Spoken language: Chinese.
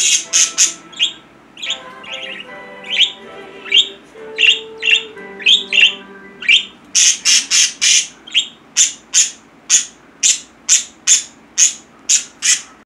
你说说